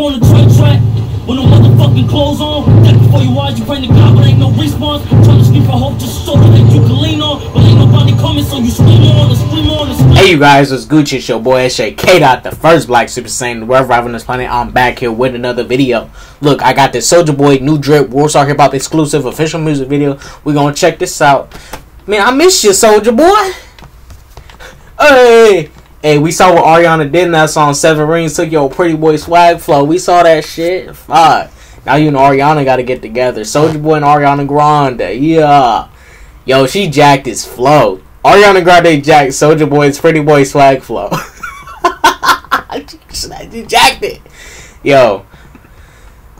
on the track track. When the motherfucking clothes on, that before you watch, you pray to God, but ain't no response. Trying to scream for hope, just so that you can lean on. But ain't nobody coming, so you scream on and scream on and scream Hey you guys, it's Gucci, it's your boy SJ K Dot, the first Black Super Saiyan, the world on this planet. I'm back here with another video. Look, I got this Soulja Boy new drip, WorldStar Hip Hop exclusive official music video. we gonna check this out. Man, I miss you, Soulja Boy. Hey, hey, we saw what Ariana did in that song. Seven Rings took your pretty boy swag flow. We saw that shit. Fuck. Now you and Ariana got to get together. Soulja Boy and Ariana Grande. Yeah. Yo, she jacked his flow. Ariana Grande jacked Soulja Boy's pretty boy swag flow. she jacked it. Yo.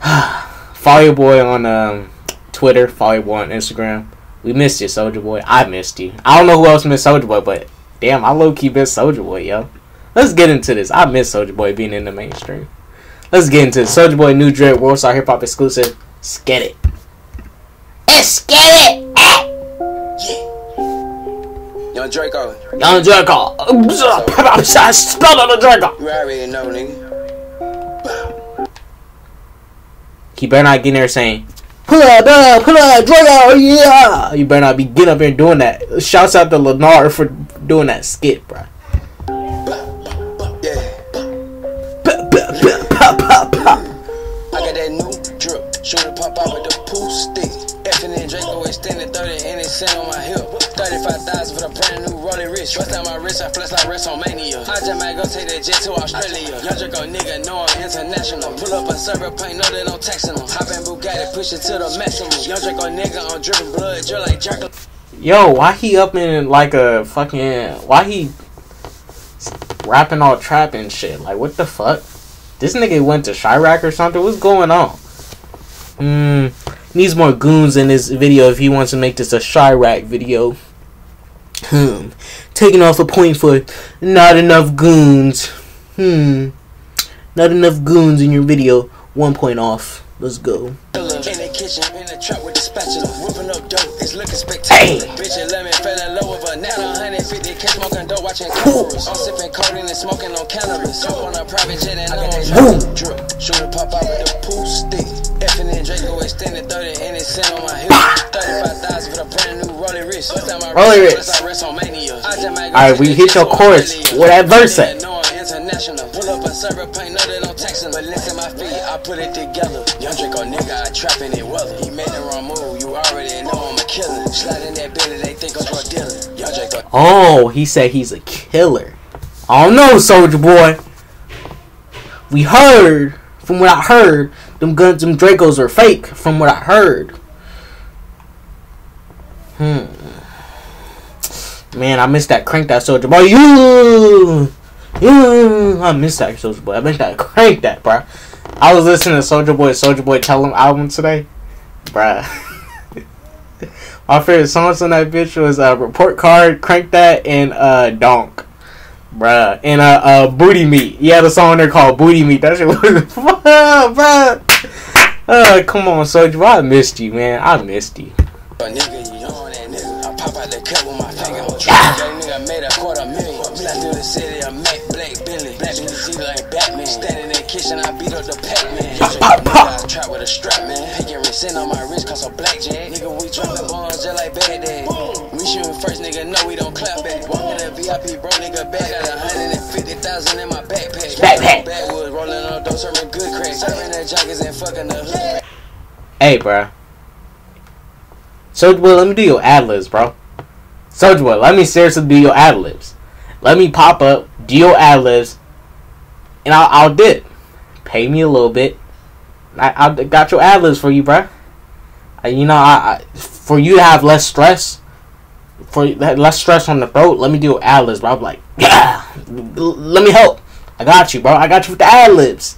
Follow your boy on um, Twitter. Follow your boy on Instagram. We missed you, Soulja Boy. I missed you. I don't know who else missed Soulja Boy, but damn, I low key miss Soulja Boy, yo. Let's get into this. I miss Soulja Boy being in the mainstream. Let's get into. Soulja Boy New Drip World Star Hip Hop exclusive. Let's get it. Let's get it. Ah. Young Draco. Young Draco. Spell on the Draco. You already know, nigga. He better not get in there saying, pull up, uh, pull up, Draco, yeah. You better not be getting up here doing that. Shouts out to Lennar for doing that skit, bro. I got that new drip. Out with the Draco extended 30 and it's sent on my hip. 35,000 for the brand new rolling wrist. Bust out my wrist, I flex like WrestleMania. I just might go take that jet to Australia. Young Draco nigga know I'm international. Pull up a server paint, know that I'm texting them. Hop in Bugatti, push it to the maximum. Young Draco nigga, I'm dripping blood, just like Draco. Yo, why he up in like a fucking why he rapping all trap and shit? Like what the fuck? This nigga went to Chiraq or something? What's going on? Hmm. Needs more goons in this video if he wants to make this a Chiraq video. Hmm. Taking off a point for not enough goons. Hmm. Not enough goons in your video. One point off. Let's go. In the kitchen, in the trap with the spatula, whipping up dope, it's looking spectacular. Hey. Bitch, let me fell in love with her. Now 150 k smoking dope, watching cameras. I'm sipping codeine and smoking on cannabis. Up on a private jet and I'm on drip. Shooter pop out with a pool stick. Effing and Draco extended 30 and it's sent on my hip. 35,000 for the brand new rolling wrist. Rolling wrist, wrist. like WrestleMania. I just might Alright, we hit your chorus. Where that verse at? Know Pull up a server paint, know that I'm texting. But listen, my feet, I put it together. Young Draco nigga, I trapping it weather. He made the wrong move, you already know I'm a killer. Slide in that billy, they think I'm drug dealer. Young Draco. Oh, he said he's a killer. I don't know, Soulja Boy. We heard, from what I heard, them guns, them Dracos are fake. From what I heard. Hmm. Man, I missed that crank that Soulja Boy. You, you. I missed that Soulja Boy. I missed that crank that, bruh. I was listening to Soulja Boy, Soulja Boy Tell 'Em album today, bruh. My favorite songs on that bitch was uh, Report Card, Crank That, and uh, Donk. Bruh. And uh, uh, Booty Meat. He had a song there called Booty Meat. That shit was bruh. Uh, come on, Soulja Boy. I missed you, man. I missed you. Nigga, you on that nigga. I pop out the cut with my finger. Nigga made a quarter million. Slide through the city, I make black Billy. Black Billy see like Batman. Standing in the kitchen, I beat up the Pac-Man. I trap with a strap, man. Picking resent on my wrist, cause a blackjack. Nigga, we dropping bombs just like Baghdad. We shooting first, nigga, no, we don't clap at. Walking the VIP, bro, nigga, back at 150,000 in my backpack. Backpack. Backwoods, rolling on dope, serving good crack. Serving the joggers and fucking the hood. Hey, bruh. So, Boy, let me do your ad libs, bro. Soulja Boy, let me seriously do your ad libs. Let me pop up, do your ad libs, and I'll, I'll dip. Pay me a little bit. I, I got your ad libs for you, bruh. Uh, you know, I, I for you to have less stress, for less stress on the throat, let me do ad libs, bro. I'm like, yeah, let me help. I got you, bro. I got you with the ad libs.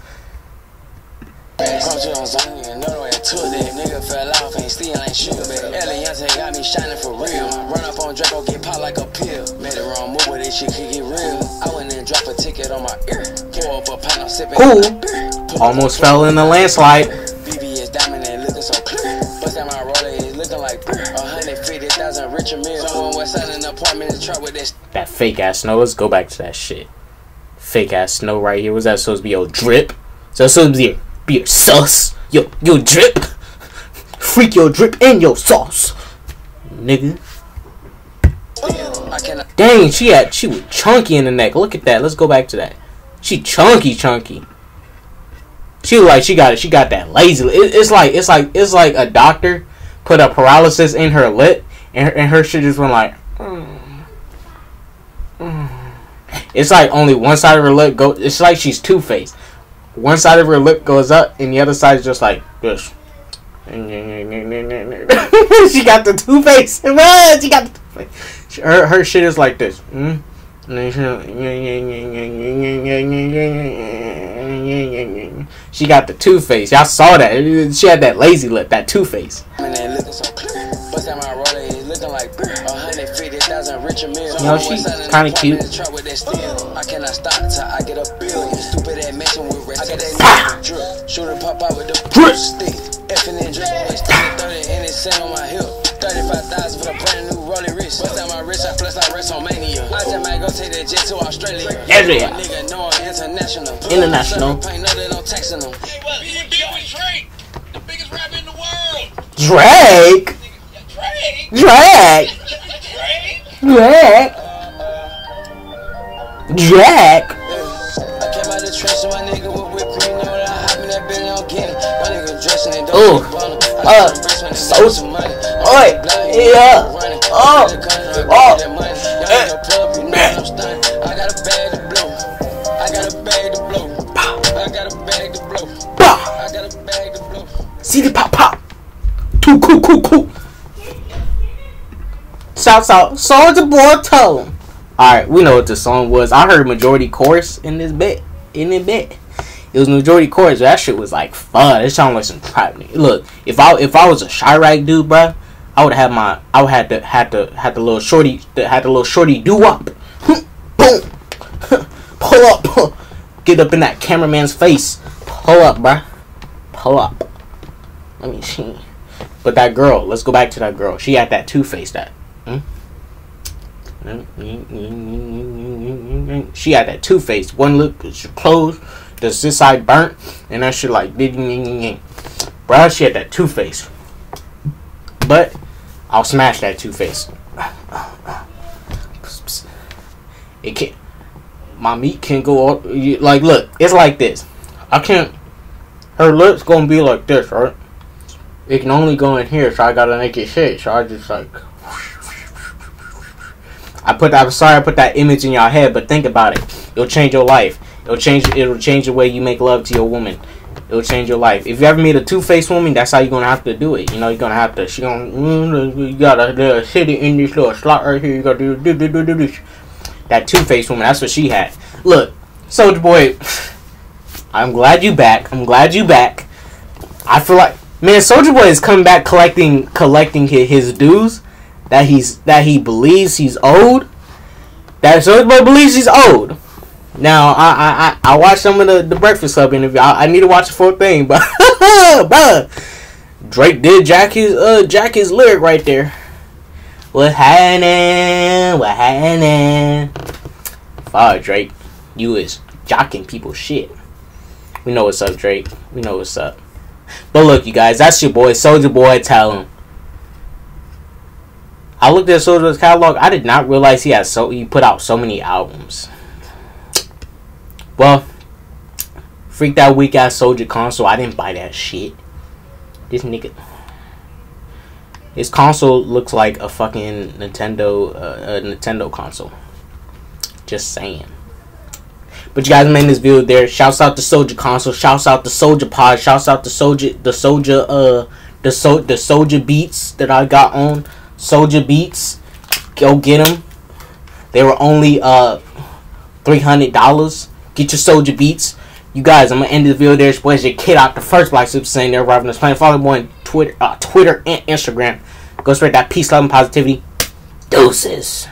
Come to on zone, nigga, know the way I took that. Nigga fell off, ain't still ain't sugar, baby. Eliantte got me shining for real. Run up on Draco, get popped like a pill. Made the wrong move, but this shit could get real. I went and dropped a ticket on my ear. Pour up a pint, I'm sipping. Cool. beer. Pull up Almost fell in a landslide. BBS diamond and looking so clear. Bust down my roller, it's looking like beer. 150,000 richer meal. Someone was selling an apartment in the truck with this. That fake ass snow. Let's go back to that shit. Fake ass snow right here. Was that supposed to be your drip? So Supposed So Soulja be be your sus. Yo, your drip. Freak your drip and your sauce. Nigga. Dang, she had she was chunky in the neck. Look at that. Let's go back to that. She chunky, chunky. She like she got it. She got that lazy. It, it's like it's like it's like a doctor put a paralysis in her lip, and her, and her shit just went like. mm, mm. It's like only one side of her lip go. It's like she's two faced. One side of her lip goes up, and the other side is just like this. she got the two face. She got the two face. Her her shit is like this. Mm? She got the two face. Y'all saw that. She had that lazy lip, that two face. Man, they looking so clear. Out with the Drip. stick. Effing and drip. It's 30 and it's set on my hip. 35,000 for the brand new rolling wrist. Bust out my wrist, I flex like WrestleMania. I just might go take that jet to Australia. Australia. Nigga know I'm international. International. Paint, know that I'm texting them. Hey, what? You deal with Drake, the biggest rapper in the world. Drake, Drake. Drake, Drake. Drake, Drake. I Ooh. Uh, so-. Oi, yeah. Oh, oh. To blow. I got a bag to blow. I got a bag to blow. I got a bag to blow. See the pop pop. Too cool, cool, cool. Shouts out, Soulja Boy, tell. All right, we know what the song was. I heard majority chorus in this bit. In this bit, it was majority chorus. That shit was like fun. It sounded like some trap. Look, if I if I was a Chiraq dude, bruh, I would have my I would have to had to had the little shorty that had the little shorty do up. Boom, pull up, get up in that cameraman's face. Pull up, bruh. Pull up. Let me see. But that girl, let's go back to that girl. She had that two face. That. hmm? She had that two face. One lip was closed, the this side burnt, and that shit like ding ding ding ding. Bruh, she had that two face. But I'll smash that two face. It can't. My meat can't go you- like. Look, it's like this. I can't. Her lips gonna be like this, right? It can only go in here, so I gotta make it shit. So I just like. I put that. I'm sorry, I put that image in your head, but think about it. It'll change your life. It'll change. It'll change the way you make love to your woman. It'll change your life. If you ever meet a two faced woman, that's how you're gonna have to do it. You know, you're gonna have to. She gonna. mm, You gotta uh, sit in this little slot right here. You gotta do do do do do. do. That two faced woman. That's what she had. Look, Soulja Boy. I'm glad you back. I'm glad you back. I feel like man, Soulja Boy is coming back collecting collecting his, his dues that he's that he believes he's owed. That Soulja Boy believes he's owed. Now I I I, I watched some of the, the Breakfast Club interview. I, I need to watch the full thing, but bruh, Drake did jack his uh jack his lyric right there. What happening? What happening? Fuck Drake, you is jocking people shit. We know what's up, Drake. We know what's up. But look, you guys, that's your boy, Soulja Boy. Tell him. I looked at Soulja's catalog. I did not realize he has so he put out so many albums. Well, freaked out weak ass Soulja console. I didn't buy that shit. This nigga. His console looks like a fucking Nintendo, uh, a Nintendo console. Just saying. But you guys made this video there. Shouts out to Soulja Console. Shouts out to Soulja Pod. Shouts out to Soulja the Soulja uh the so the Soulja Beats that I got on. Soulja Beats. Go get them. They were only uh three hundred dollars. Get your Soulja Beats. You guys, I'm gonna end the video there. It's boys your kid out the first Black Super Saiyan. They're arriving this planet. Follow me on Twitter, uh, Twitter and Instagram. Go spread that peace, love, and positivity. Deuces.